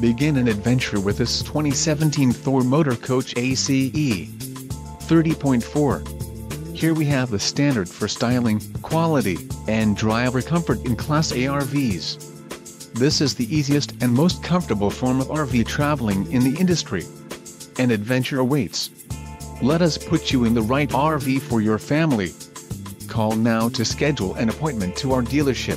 Begin an adventure with this 2017 Thor Motor Coach ACE 30.4. Here we have the standard for styling, quality, and driver comfort in Class A RVs. This is the easiest and most comfortable form of RV traveling in the industry. An adventure awaits. Let us put you in the right RV for your family. Call now to schedule an appointment to our dealership.